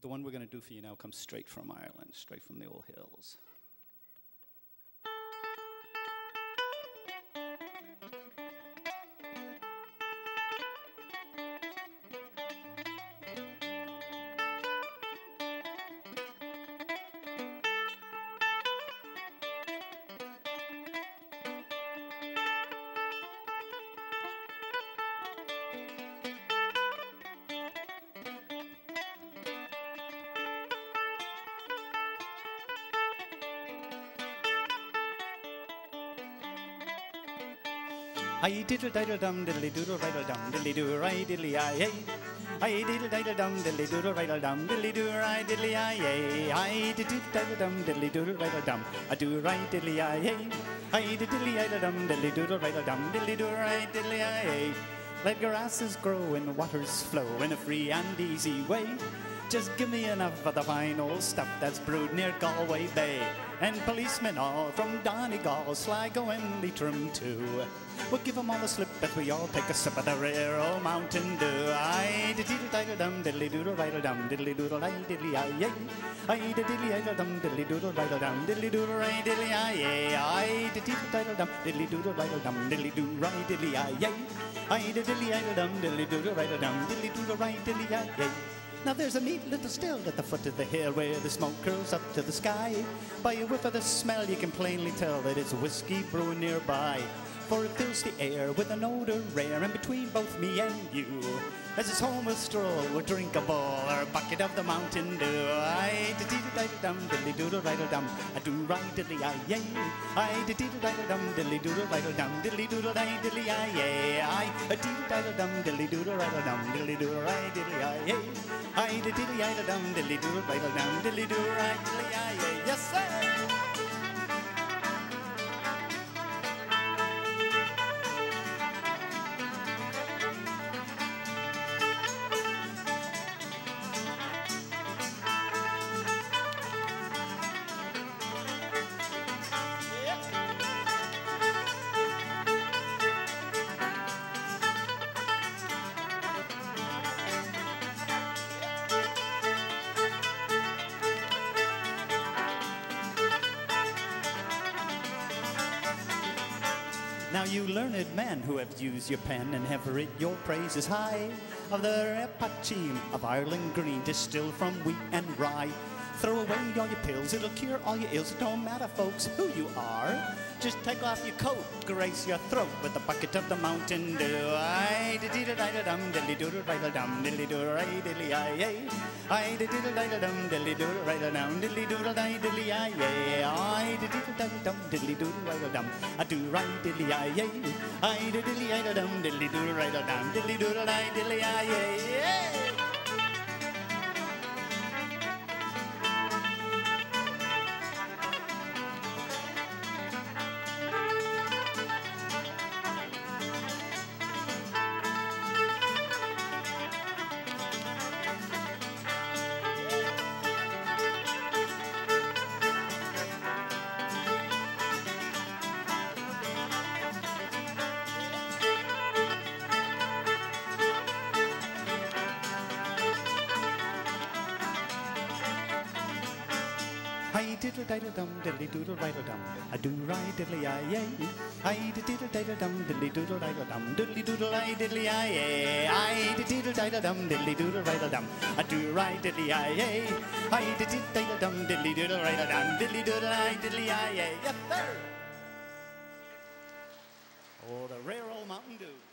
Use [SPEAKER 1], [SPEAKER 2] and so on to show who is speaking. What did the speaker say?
[SPEAKER 1] The one we're going to do for you now comes straight from Ireland, straight from the old hills. I diddle diddle dum diddly doodle riddle dum diddly doo right diddly I hey. I diddle diddle dum diddly doodle riddle dum diddly doo right diddly I hey. I diddle diddle dum diddly doodle riddle dum I do right diddly I hey. I diddly diddle dum diddly doodle riddle dum diddly doo right diddly I hey. Let grasses grow and waters flow in a free and easy way. Just give me enough of the fine old stuff that's brewed near Galway Bay. And policemen all from Donegal, Sligo and Leitrim too. We'll give 'em all a slip if we all take a sip of the rare old Mountain Dew. Aye, diddle diddle dum, diddly doodle riddle dum, diddly doodle aye, diddly aye, yay. Aye, diddly diddle dum, diddly doodle riddle dum, diddly doodle aye, diddly aye, yay. Aye, diddle diddle dum, diddly doodle riddle dum, diddly doo right, diddly aye, yay. Aye, diddly diddle dum, diddly doodle riddle dum, diddly doodle right, diddly aye, yay. Now there's a neat little still at the foot of the hill where the smoke curls up to the sky. By a whiff of the smell you can plainly tell that it's whiskey brewing nearby. For it fills the air with an odor rare and between both me and you. As it's home we'll stroll, we'll drink a bowl or a bucket of the Mountain Dew. I da diddle diddle dum, diddly doodle riddle dum, I do right diddly I yay. I da diddle diddle dum, diddly doodle riddle dum, diddly doodle di diddly I yay. I diddle diddle dum, diddly doodle riddle dum, diddly doodle right diddly I yay. I da diddly I dum, diddly doodle riddle dum, diddly doodle right diddly I yay. Yes sir. Now you learned men who have used your pen and have writ your praises high of the rare poteen of Ireland green distilled from wheat and rye. Throw away all your pills, it'll cure all your ills. It don't matter, folks, who you are. Just take off your coat, grace your throat with a bucket of the Mountain Dew. Diddle diddle dum, diddly doodle riddle dum, diddly doodle ray diddly aye aye. Aye, da diddle diddle dum, diddly doodle riddle dum, diddly doodle di diddly aye aye. Aye, da diddle diddle dum, diddly doodle riddle dum, I do right diddly aye aye. Aye, da diddly diddle dum, diddly doodle riddle dum, diddly doodle di diddly aye aye. I diddle diddle dum diddly doodle riddle dum. I do right diddly I yay. I diddle diddle dum diddly doodle riddle dum. Diddly doodle I diddly I yay. I diddle diddle dum diddly doodle riddle dum. I do right diddly I yay. I diddle diddle dum diddly doodle riddle dum. Diddly doodle I diddly I yay. Yes sir. Oh, the rare old Mountain Dew.